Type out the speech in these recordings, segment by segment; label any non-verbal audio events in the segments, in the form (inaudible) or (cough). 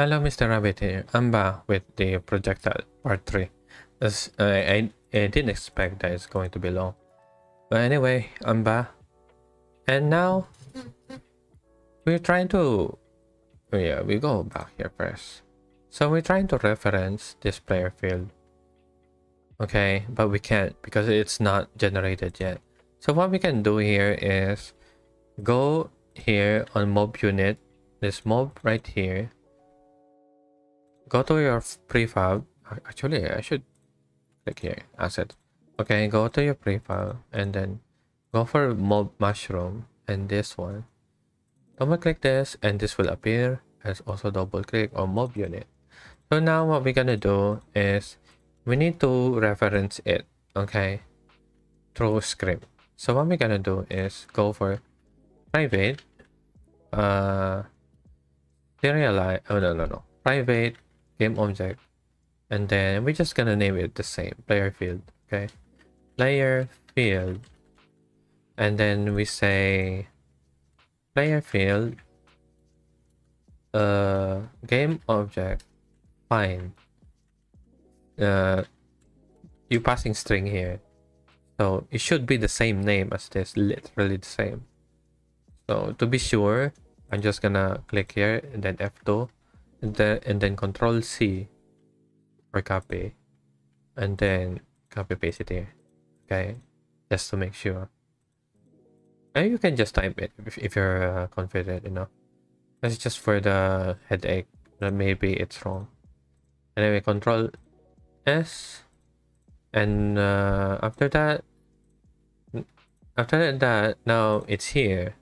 Hello, Mr. Rabbit here. I'm back with the projectile part 3. As I, I didn't expect that it's going to be long. But anyway, I'm back. And now, we're trying to... Oh yeah, we go back here first. So we're trying to reference this player field. Okay, but we can't because it's not generated yet. So what we can do here is go here on mob unit, this mob right here. Go to your prefab. Actually, I should click here, asset. Okay, go to your prefab and then go for mob mushroom and this one. Double click this and this will appear as also double click on mob unit. So now what we're gonna do is we need to reference it, okay, through script. So what we're gonna do is go for private, uh, serialize, oh no, no, no, private game object, and then we're just gonna name it the same, player field, okay, player field, and then we say player field, uh, game object, fine uh, you passing string here. So it should be the same name as this, literally the same. So to be sure, I'm just gonna click here and then F2 and then and then Control C for copy and then copy paste it here. Okay, just to make sure. And you can just type it if, if you're uh, confident enough. That's just for the headache that maybe it's wrong. Anyway, Control S and uh, after that after that now it's here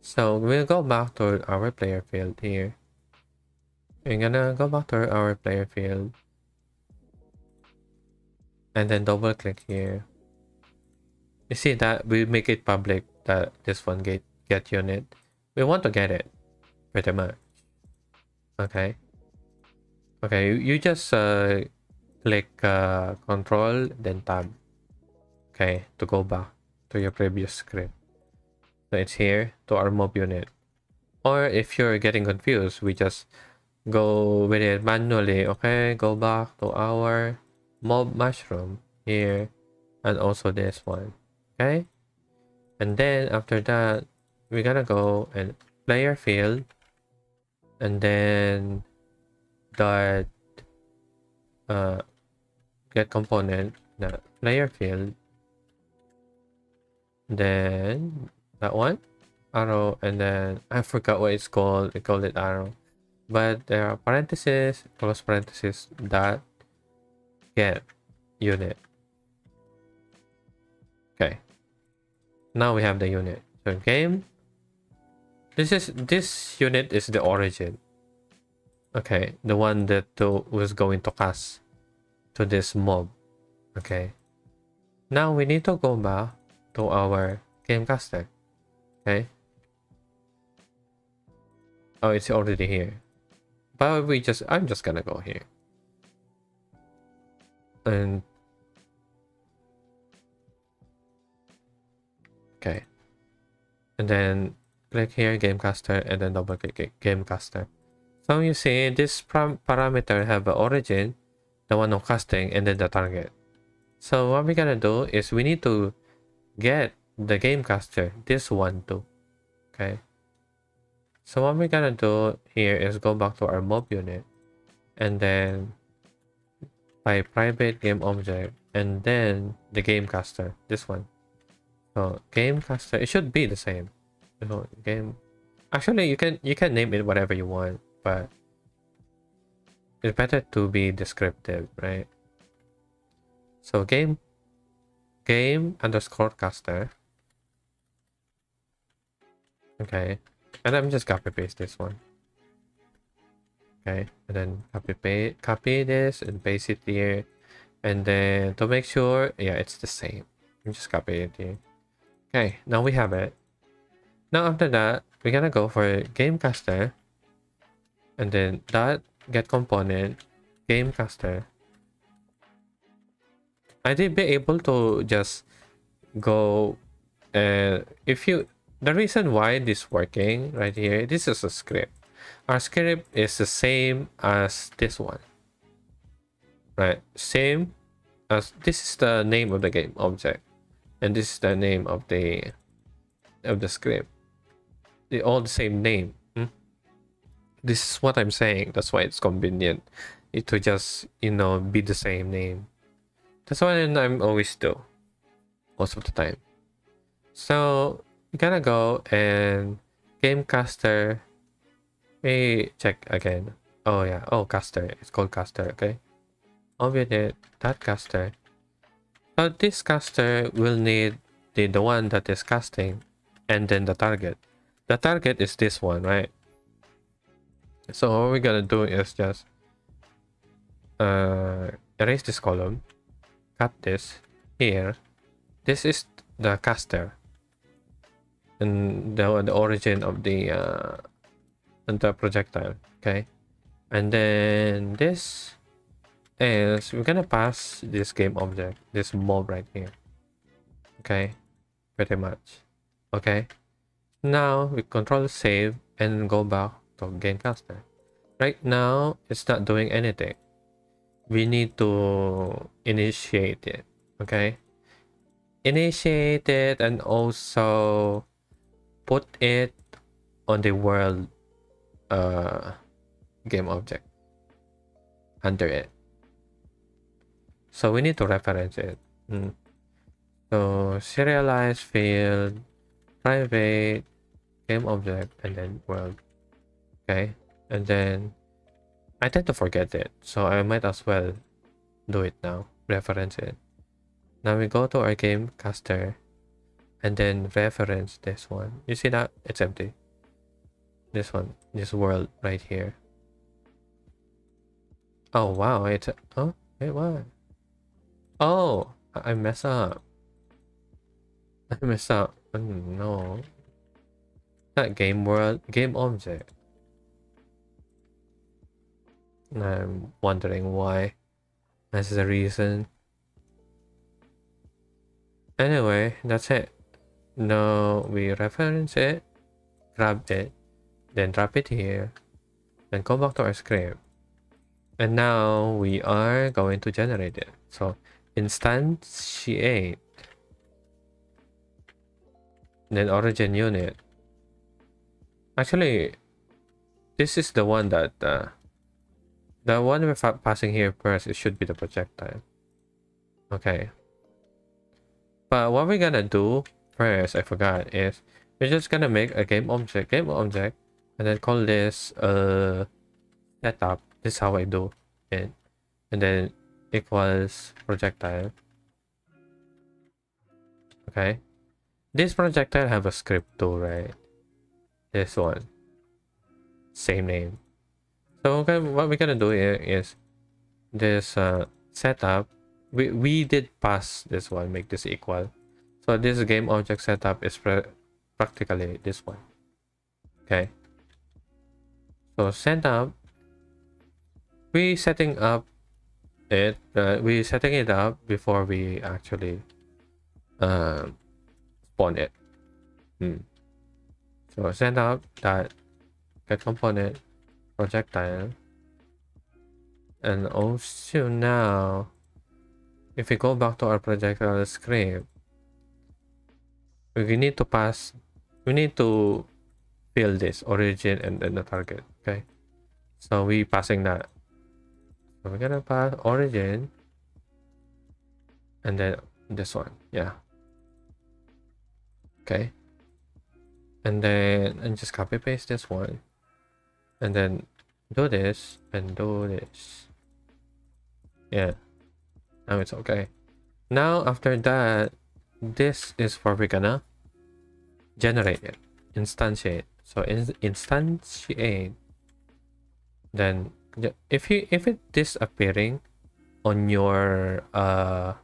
so we'll go back to our player field here we're gonna go back to our player field. And then double click here. You see that we make it public that this one get get unit. We want to get it pretty much. Okay. Okay you just uh click uh, control then tab. Okay to go back to your previous script so it's here to our mob unit. Or if you're getting confused we just go with it manually okay? Go back to our mob mushroom here and also this one okay? And then after that we're gonna go and player field. And then dot uh get component, the player field, then that one, arrow, and then I forgot what it's called. We call it arrow, but there are parentheses, close parentheses, dot get unit. Okay, now we have the unit. So game. This is this unit is the origin. Okay, the one that was going to cast to this mob. Okay. Now we need to go back to our game gamecaster. Okay. Oh, it's already here. But we just, I'm just gonna go here. And okay. And then click here gamecaster and then double click gamecaster. So you see this parameter have an origin the one of casting and then the target. So what we're gonna do is we need to get the game caster, this one too. Okay. So what we're gonna do here is go back to our mob unit and then by private game object and then the game caster, this one. So game caster, it should be the same. So game actually you can you can name it whatever you want, but it's better to be descriptive, right? So game game underscore caster. Okay. And I'm just copy paste this one. Okay. And then copy paste copy this and paste it here. And then to make sure, yeah, it's the same. I'm just copy it here. Okay, now we have it. Now after that, we're gonna go for game caster. And then that get component, game caster. I did be able to just go uh, if you the reason why this working right here this is a script. Our script is the same as this one. Right same as this is the name of the game object. And this is the name of the of the script. They all the same name. Hmm? this is what i'm saying. That's why it's convenient. It to just you know be the same name. That's what i'm always do most of the time. So we're gonna go and gamecaster we check again. Oh yeah. Oh caster. It's called caster okay. Obviate that caster. So this caster will need the, the one that is casting and then the target. The target is this one, right? So what we're gonna do is just uh, erase this column, cut this here. This is the caster and the, the origin of the uh, the projectile, okay? And then this is we're gonna pass this game object, this mob right here. Okay, pretty much. Okay. Now we control save and go back to Gamecaster. Right now it's not doing anything. We need to initiate it. Okay. Initiate it and also put it on the world uh game object under it so we need to reference it. Mm. So serialize field, private, game object, and then world. Okay. And then I tend to forget it. So I might as well do it now. Reference it. Now we go to our game caster and then reference this one. You see that? It's empty. This one, this world right here. Oh wow, it's oh wait what? Oh, I mess up. (laughs) I mess up. Oh, no. That game world, game object. I'm wondering why. That's the reason. Anyway, that's it. Now we reference it, grab it, then drop it here, then go back to our script. And now we are going to generate it. So instantiate then origin unit actually this is the one that uh, the one we're passing here first it should be the projectile okay but what we're gonna do first i forgot is we're just gonna make a game object game object and then call this uh setup this is how i do it and then equals projectile. Okay. This projectile have a script too, right? This one. Same name. So okay, what we're gonna do here is this uh, setup. We, we did pass this one, make this equal. So this game object setup is practically this one. Okay. So setup. We setting up it uh, we setting it up before we actually uh, spawn it hmm. so set up that get component projectile and also now if we go back to our projectile script we need to pass we need to fill this origin and then the target okay so we passing that so we're gonna pass origin and then this one, yeah. Okay. And then and just copy paste this one and then do this and do this. Yeah. Now it's okay. Now after that, this is where we're gonna generate it, instantiate. So in instantiate, then if you if it disappearing on your uh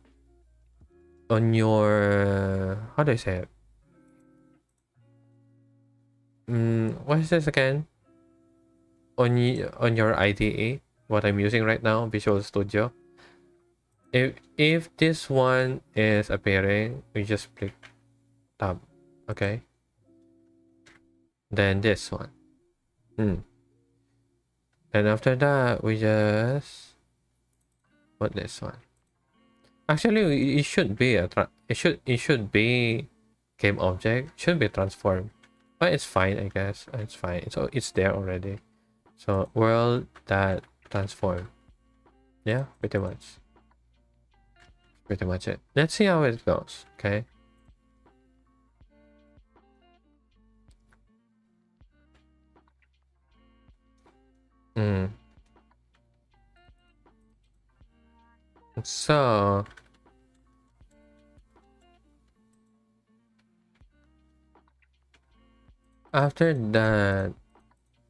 on your how do I say it? Mm, what is this again? On on your IDE, what I'm using right now, Visual Studio. If if this one is appearing, we just click tab, okay. Then this one. Hmm. And after that, we just put this one. Actually, it should be a it should it should be game object should be transformed, but it's fine I guess. It's fine. So it's there already. So world that transform. Yeah, pretty much. Pretty much it. Let's see how it goes. Okay. Hmm. So after that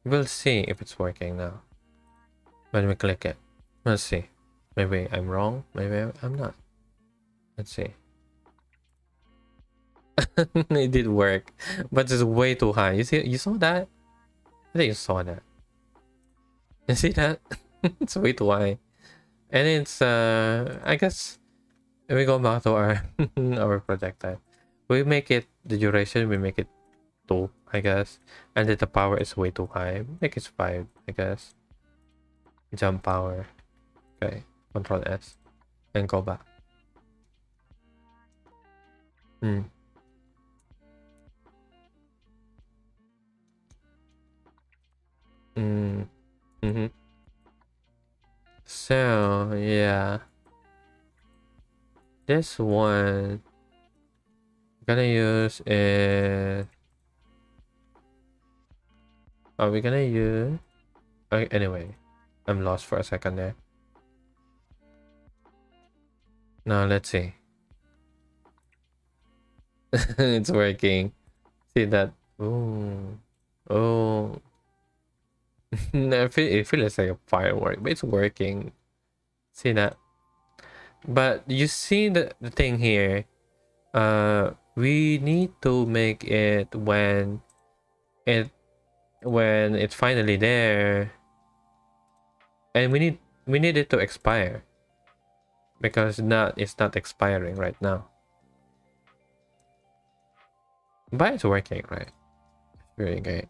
we'll see if it's working now when we click it let's see maybe i'm wrong maybe i'm not let's see. (laughs) It did work but it's way too high. You see you saw that? I think you saw that. You see that? (laughs) It's way too high. And it's uh i guess we go back to our (laughs) our projectile we make it the duration we make it two i guess. And then the power is way too high. Make it five i guess. Jump power. Okay control s and go back hmm mm. Mm-hmm. So, yeah. This one I'm gonna use is are we gonna use okay, anyway I'm lost for a second there. Now let's see (laughs) it's working see that oh oh (laughs) it, feel, it feels like a firework, but it's working. See that? But you see the, the thing here. Uh, we need to make it when it when it's finally there, and we need we need it to expire because not it's not expiring right now. But it's working, right? It's really great.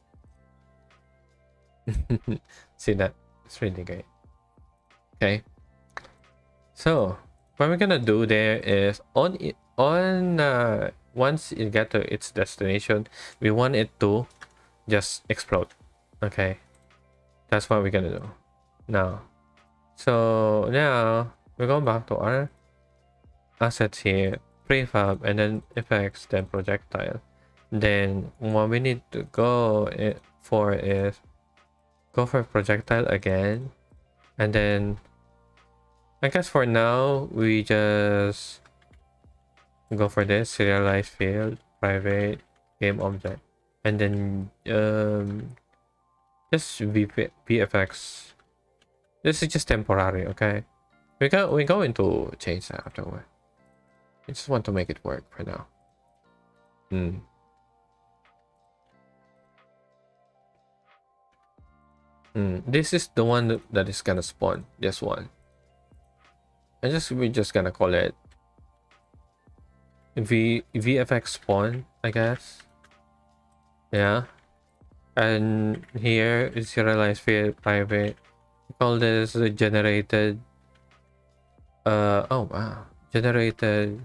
(laughs) See that? It's really great. Okay. So what we're gonna do there is on it on uh, once it get to its destination, we want it to just explode. Okay. That's what we're gonna do. Now. So now we're going back to our assets here, prefab and then effects, then projectile. Then what we need to go for is go for projectile again. And then I guess for now we just go for this serialized field private game object. And then um just VP, VFX this is just temporary okay? We go we go into change that afterward. I just want to make it work for now. Hmm Mm, this is the one that is gonna spawn. This one. And just we're just gonna call it V VFX spawn, I guess. Yeah. And here is serialized field private. We call this generated. Uh oh wow, generated.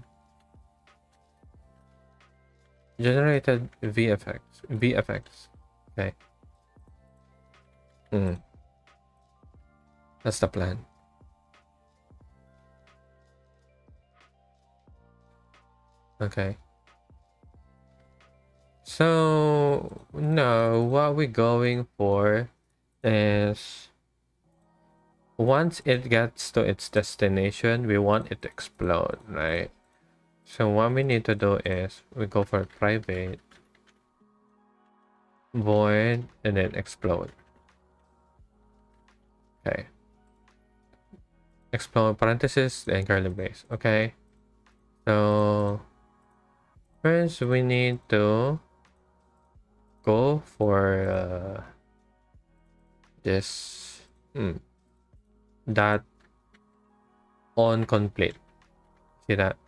Generated VFX VFX. Okay. Mm. That's the plan. Okay. So, no, what we're going for is once it gets to its destination, we want it to explode, right? So what we need to do is we go for private, void, and then explode. Okay. Explode parenthesis and curly brace. Okay. So first we need to go for uh, this hmm, that on complete. See that?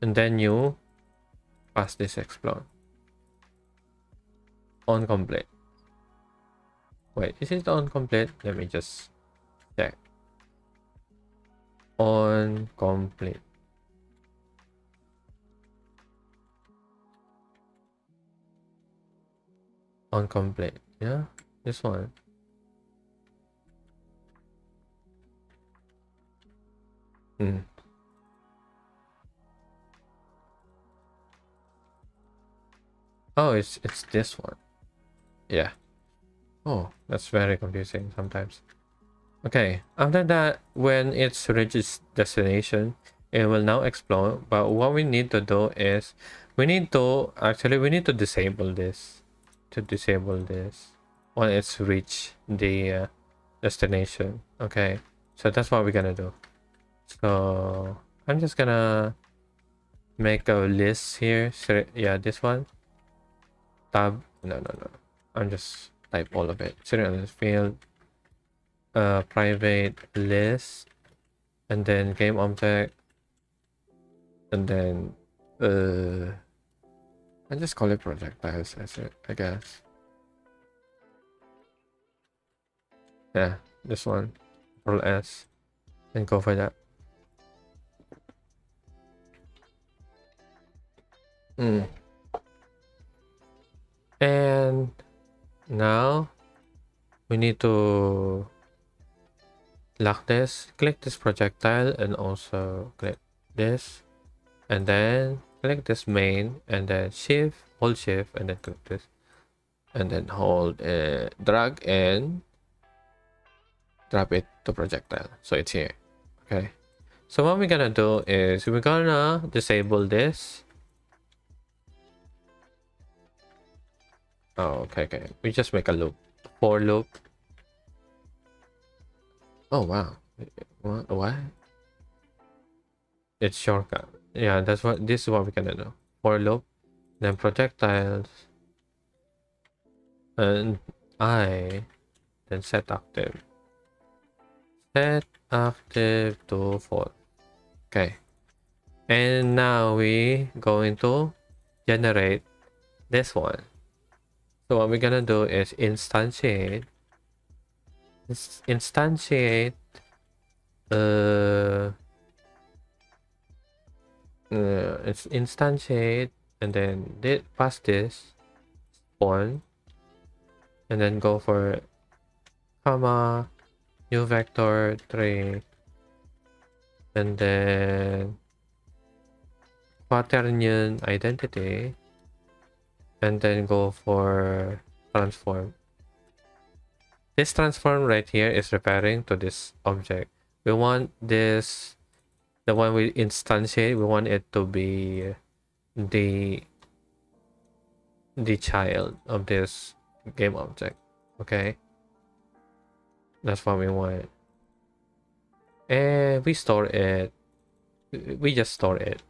And then you pass this explode on complete. Wait, this is it on complete? Let me just check. On complete. On complete. Yeah, this one. Hmm. Oh, it's it's this one. Yeah. Oh, that's very confusing sometimes. Okay, after that, when it's reaches destination, it will now explode. But what we need to do is, we need to, actually, we need to disable this. To disable this when it's reached the uh, destination. Okay, so that's what we're gonna do. So, I'm just gonna make a list here. So, yeah, this one. Tab, no, no, no. I'm just type all of it. Serial field, uh, private list, and then game object, and then uh, I just call it projectiles as it, I guess. Yeah, this one, Control S, and go for that. Hmm. And now we need to lock this click this projectile and also click this. And then click this main and then shift hold shift and then click this. And then hold uh, drag and drop it to projectile. So it's here. Okay. So what we're gonna do is we're gonna disable this Oh, okay, okay. We just make a loop. For loop. Oh, wow. What? What? It's shortcut. Yeah, that's what, this is what we're gonna do. For loop. Then projectiles. And I. Then set active. Set active to 4. Okay. And now we going to generate this one. So what we're gonna do is instantiate instantiate uh, uh it's instantiate and then did pass this spawn and then go for comma new vector 3 and then quaternion identity and then go for transform. This transform right here is referring to this object. We want this, the one we instantiate, we want it to be the the child of this game object. Okay, that's what we want. And we store it. We just store it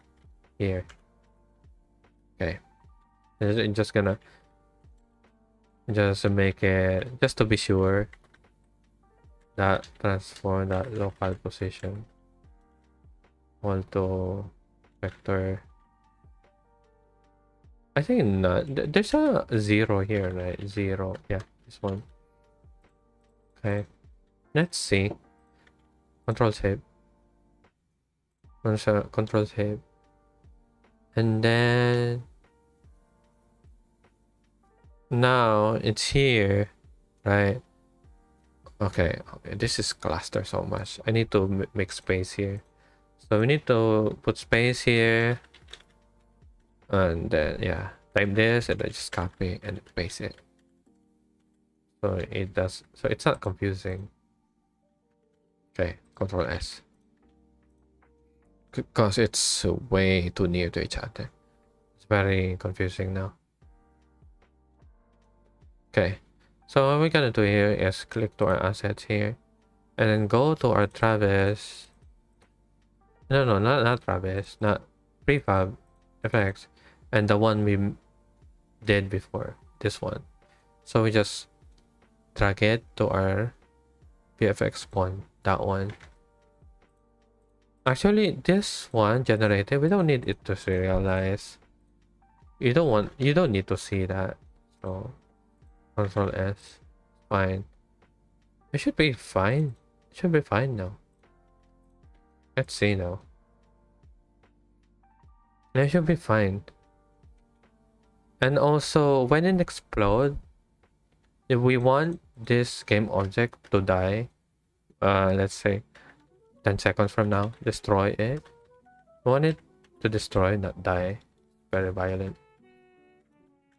here. Okay. I'm just gonna just make it just to be sure that transform that local position to vector? I think not. There's a zero here right? Zero. Yeah this one. Okay. Let's see. Control save control save and then now it's here right? Okay okay this is cluster so much. I need to make space here. So we need to put space here. And then yeah type this and then just copy and paste it. So it does so it's not confusing. Okay control s. Because it's way too near to each other. It's very confusing now Okay, so what we're gonna do here is click to our assets here and then go to our Travis. No, no, not, not Travis, not prefab effects and the one we did before, this one. So we just drag it to our VFX point, that one. Actually, this one generated, we don't need it to serialize. You don't want, you don't need to see that. So Control S. fine. It should be fine. It should be fine now. Let's see now. It should be fine. And also, when it explodes, if we want this game object to die, uh, let's say 10 seconds from now, destroy it. We want it to destroy, not die. Very violent.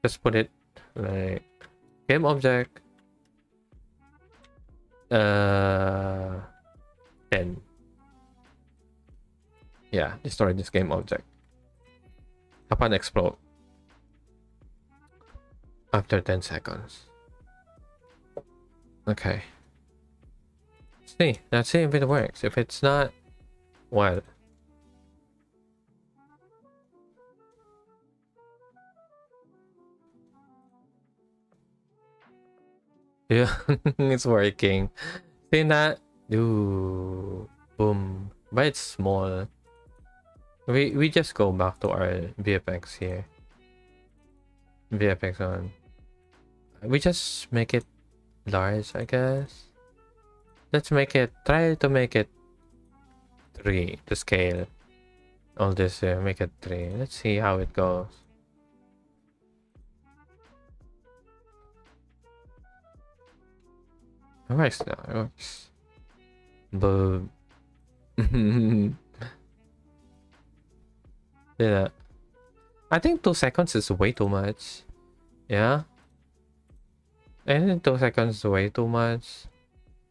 Just put it like game object uh 10 yeah destroy this game object. Upon explode. After 10 seconds. Okay. See let's see if it works. If it's not well Yeah, (laughs) it's working. See that? Ooh, boom. But it's small. We we just go back to our VFX here. VFX on. We just make it large, I guess. Let's make it. Try to make it three to scale. All this here, make it three. Let's see how it goes. Works now. But (laughs) yeah, I think two seconds is way too much. Yeah. I think two seconds is way too much.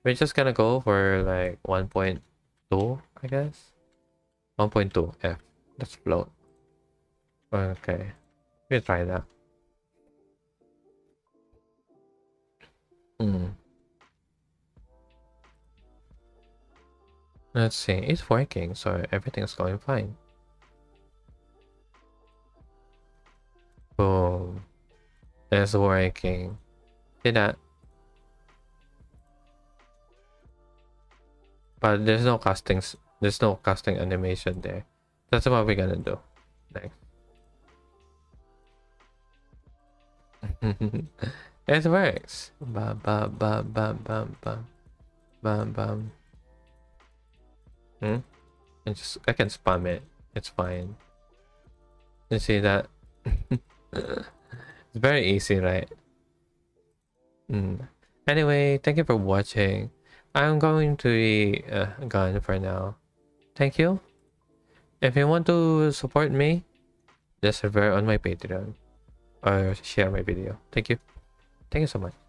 We're just gonna go for like 1.2, I guess. 1.2 F. Let's float. Okay. We'll try that. Hmm. Let's see, it's working, so everything's going fine. Boom. It's working. See that? But there's no castings, there's no casting animation there. That's what we're gonna do next. (laughs) it works. Bam, bam, bam, bam, bam, bam, bam, bam. Hmm? And just I can spam it. It's fine. You see that? (laughs) it's very easy, right? Mm. Anyway, thank you for watching. I'm going to be uh, gone for now. Thank you. If you want to support me, just refer on my Patreon or share my video. Thank you. Thank you so much.